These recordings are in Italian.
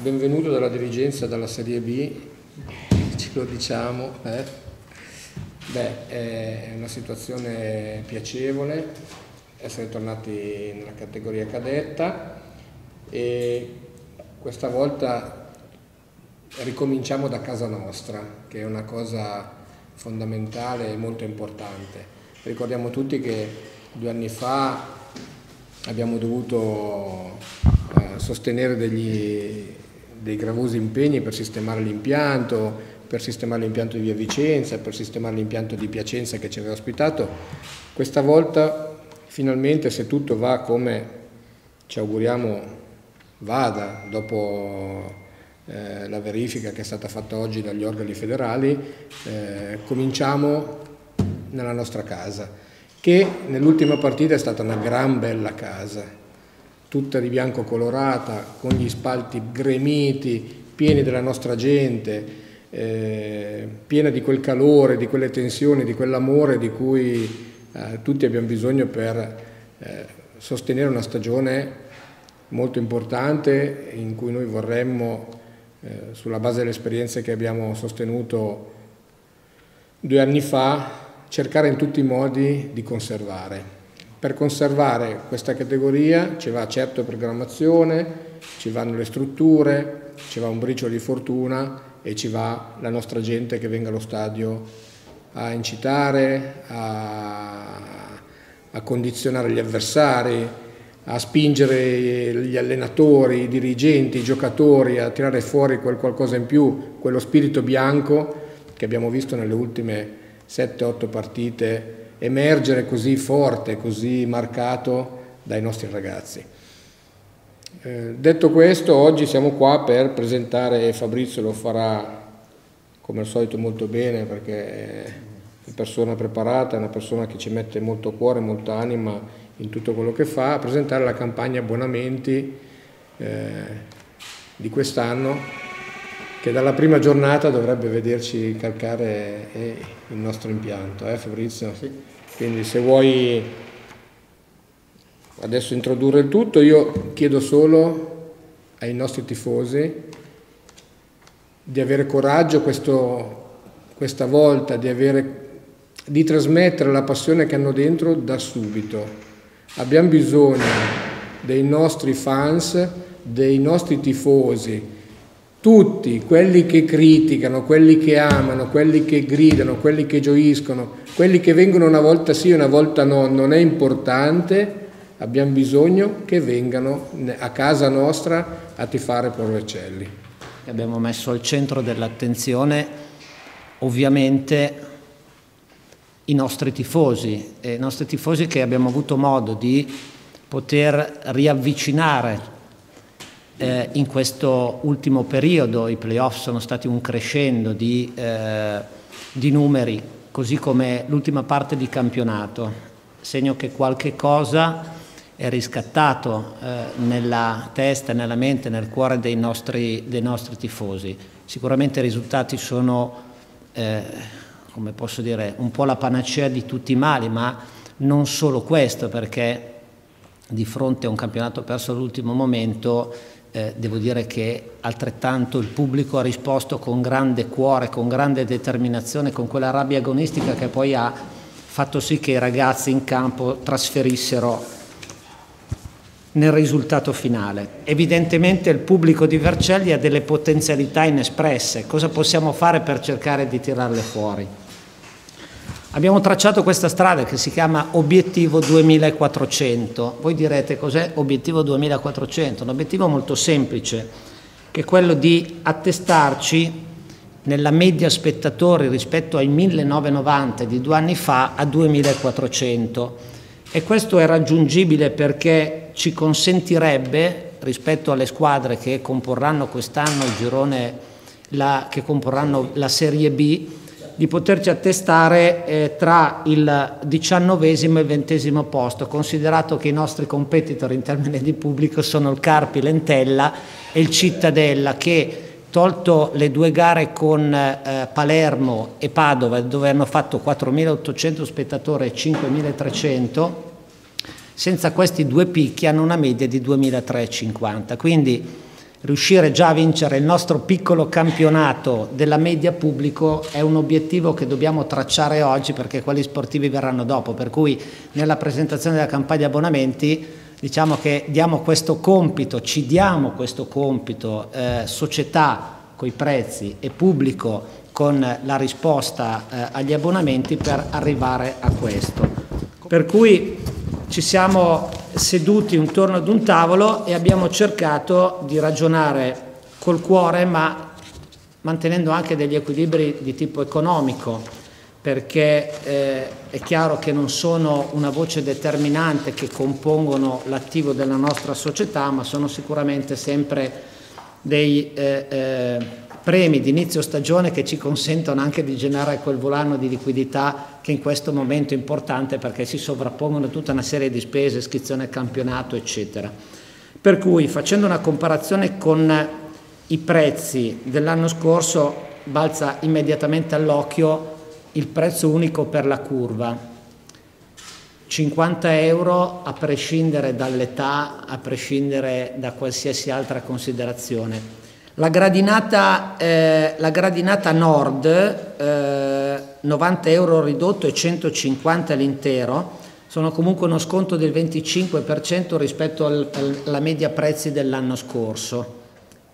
benvenuto dalla dirigenza dalla Serie B, ce lo diciamo. Eh? Beh, è una situazione piacevole essere tornati nella categoria cadetta e questa volta ricominciamo da casa nostra, che è una cosa fondamentale e molto importante. Ricordiamo tutti che due anni fa abbiamo dovuto eh, sostenere degli, dei gravosi impegni per sistemare l'impianto, per sistemare l'impianto di Via Vicenza, per sistemare l'impianto di Piacenza che ci aveva ospitato. Questa volta finalmente se tutto va come ci auguriamo vada dopo eh, la verifica che è stata fatta oggi dagli organi federali, eh, cominciamo nella nostra casa, che nell'ultima partita è stata una gran bella casa, tutta di bianco colorata, con gli spalti gremiti, pieni della nostra gente, eh, piena di quel calore, di quelle tensioni, di quell'amore di cui eh, tutti abbiamo bisogno per eh, sostenere una stagione molto importante in cui noi vorremmo, eh, sulla base delle esperienze che abbiamo sostenuto due anni fa, cercare in tutti i modi di conservare. Per conservare questa categoria ci va certo programmazione, ci vanno le strutture, ci va un briciolo di fortuna e ci va la nostra gente che venga allo stadio a incitare, a, a condizionare gli avversari, a spingere gli allenatori, i dirigenti, i giocatori a tirare fuori quel qualcosa in più, quello spirito bianco che abbiamo visto nelle ultime 7-8 partite emergere così forte, così marcato dai nostri ragazzi. Eh, detto questo, oggi siamo qua per presentare, Fabrizio lo farà come al solito molto bene perché è una persona preparata, è una persona che ci mette molto cuore, molta anima in tutto quello che fa, a presentare la campagna abbonamenti eh, di quest'anno che dalla prima giornata dovrebbe vederci calcare eh, il nostro impianto, eh Fabrizio? Sì. Quindi se vuoi adesso introdurre il tutto, io chiedo solo ai nostri tifosi di avere coraggio questo, questa volta, di, avere, di trasmettere la passione che hanno dentro da subito. Abbiamo bisogno dei nostri fans, dei nostri tifosi, tutti, quelli che criticano, quelli che amano, quelli che gridano, quelli che gioiscono, quelli che vengono una volta sì e una volta no, non è importante, abbiamo bisogno che vengano a casa nostra a tifare per Vercelli. Abbiamo messo al centro dell'attenzione ovviamente i nostri tifosi, i nostri tifosi che abbiamo avuto modo di poter riavvicinare eh, in questo ultimo periodo i playoff sono stati un crescendo di, eh, di numeri, così come l'ultima parte di campionato, segno che qualche cosa è riscattato eh, nella testa, nella mente, nel cuore dei nostri, dei nostri tifosi. Sicuramente i risultati sono, eh, come posso dire, un po' la panacea di tutti i mali, ma non solo questo, perché di fronte a un campionato perso all'ultimo momento eh, devo dire che altrettanto il pubblico ha risposto con grande cuore, con grande determinazione, con quella rabbia agonistica che poi ha fatto sì che i ragazzi in campo trasferissero nel risultato finale. Evidentemente il pubblico di Vercelli ha delle potenzialità inespresse, cosa possiamo fare per cercare di tirarle fuori? Abbiamo tracciato questa strada che si chiama Obiettivo 2400. Voi direte cos'è Obiettivo 2400? Un obiettivo molto semplice, che è quello di attestarci nella media spettatori rispetto ai 1990 di due anni fa a 2400 e questo è raggiungibile perché ci consentirebbe rispetto alle squadre che comporranno quest'anno il girone la, che comporranno la Serie B di poterci attestare eh, tra il diciannovesimo e il ventesimo posto, considerato che i nostri competitor in termini di pubblico sono il Carpi Lentella e il Cittadella che tolto le due gare con eh, Palermo e Padova dove hanno fatto 4.800 spettatori e 5.300 senza questi due picchi hanno una media di 2.350 quindi riuscire già a vincere il nostro piccolo campionato della media pubblico è un obiettivo che dobbiamo tracciare oggi perché quelli sportivi verranno dopo, per cui nella presentazione della campagna abbonamenti diciamo che diamo questo compito, ci diamo questo compito, eh, società coi prezzi e pubblico con la risposta eh, agli abbonamenti per arrivare a questo. Per cui ci siamo seduti intorno ad un tavolo e abbiamo cercato di ragionare col cuore ma mantenendo anche degli equilibri di tipo economico perché eh, è chiaro che non sono una voce determinante che compongono l'attivo della nostra società ma sono sicuramente sempre dei eh, eh, premi di inizio stagione che ci consentono anche di generare quel volano di liquidità che in questo momento è importante perché si sovrappongono tutta una serie di spese, iscrizione campionato, eccetera. Per cui facendo una comparazione con i prezzi dell'anno scorso balza immediatamente all'occhio il prezzo unico per la curva. 50 euro a prescindere dall'età, a prescindere da qualsiasi altra considerazione. La gradinata, eh, la gradinata nord, eh, 90 euro ridotto e 150 l'intero, sono comunque uno sconto del 25% rispetto al, alla media prezzi dell'anno scorso.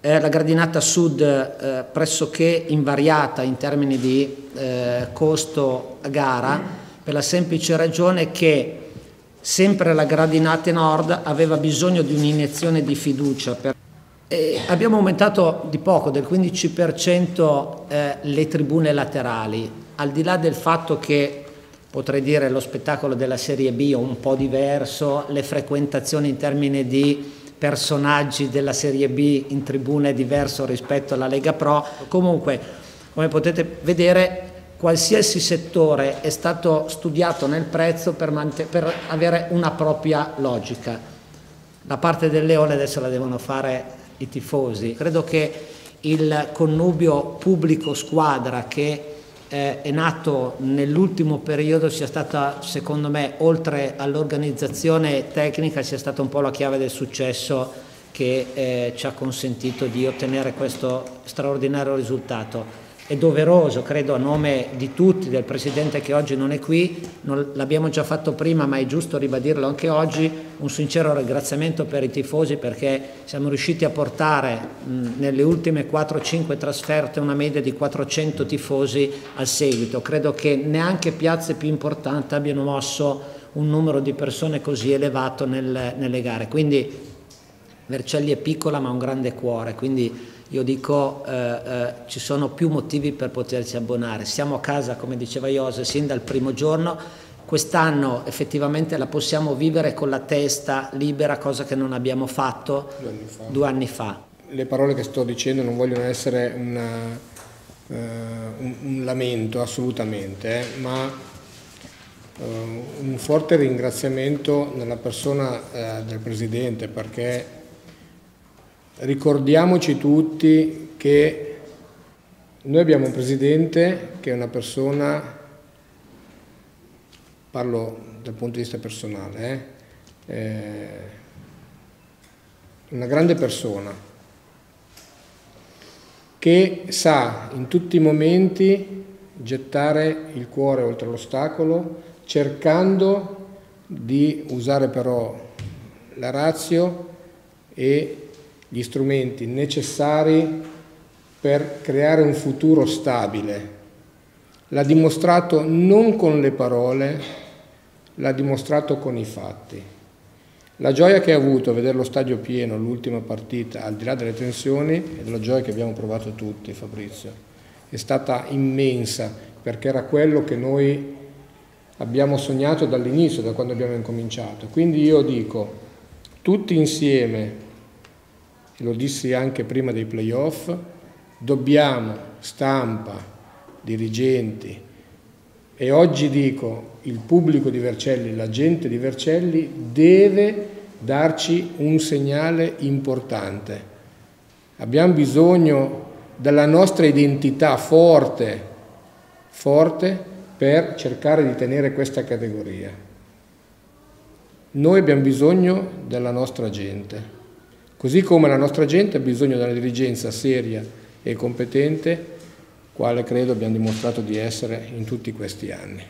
Eh, la gradinata sud eh, pressoché invariata in termini di eh, costo a gara per la semplice ragione che sempre la gradinata nord aveva bisogno di un'iniezione di fiducia. Per e abbiamo aumentato di poco, del 15% eh, le tribune laterali, al di là del fatto che potrei dire lo spettacolo della Serie B è un po' diverso, le frequentazioni in termini di personaggi della Serie B in tribune è diverso rispetto alla Lega Pro, comunque come potete vedere qualsiasi settore è stato studiato nel prezzo per, per avere una propria logica. La parte del leone adesso la devono fare i tifosi. Credo che il connubio pubblico-squadra che eh, è nato nell'ultimo periodo sia stata, secondo me, oltre all'organizzazione tecnica, sia stata un po' la chiave del successo che eh, ci ha consentito di ottenere questo straordinario risultato è doveroso, credo a nome di tutti, del Presidente che oggi non è qui, non, l'abbiamo già fatto prima ma è giusto ribadirlo anche oggi, un sincero ringraziamento per i tifosi perché siamo riusciti a portare mh, nelle ultime 4-5 trasferte una media di 400 tifosi al seguito. Credo che neanche piazze più importanti abbiano mosso un numero di persone così elevato nel, nelle gare. Quindi Vercelli è piccola ma ha un grande cuore, quindi io dico eh, eh, ci sono più motivi per poterci abbonare. Siamo a casa, come diceva Iose, sin dal primo giorno. Quest'anno effettivamente la possiamo vivere con la testa libera, cosa che non abbiamo fatto due anni fa. Due anni fa. Le parole che sto dicendo non vogliono essere una, uh, un, un, lamento assolutamente, eh, ma uh, un forte ringraziamento nella persona uh, del Presidente perché ricordiamoci tutti che noi abbiamo un presidente che è una persona, parlo dal punto di vista personale, eh, eh, una grande persona che sa in tutti i momenti gettare il cuore oltre l'ostacolo, cercando di usare però la razio e gli strumenti necessari per creare un futuro stabile. L'ha dimostrato non con le parole, l'ha dimostrato con i fatti. La gioia che ha avuto a vedere lo stadio pieno l'ultima partita, al di là delle tensioni, e la gioia che abbiamo provato tutti, Fabrizio, è stata immensa perché era quello che noi abbiamo sognato dall'inizio, da quando abbiamo incominciato. Quindi io dico, tutti insieme, lo dissi anche prima dei playoff, dobbiamo, stampa, dirigenti, e oggi dico il pubblico di Vercelli, la gente di Vercelli deve darci un segnale importante. Abbiamo bisogno della nostra identità forte, forte per cercare di tenere questa categoria. Noi abbiamo bisogno della nostra gente Così come la nostra gente ha bisogno di una dirigenza seria e competente, quale credo abbiamo dimostrato di essere in tutti questi anni.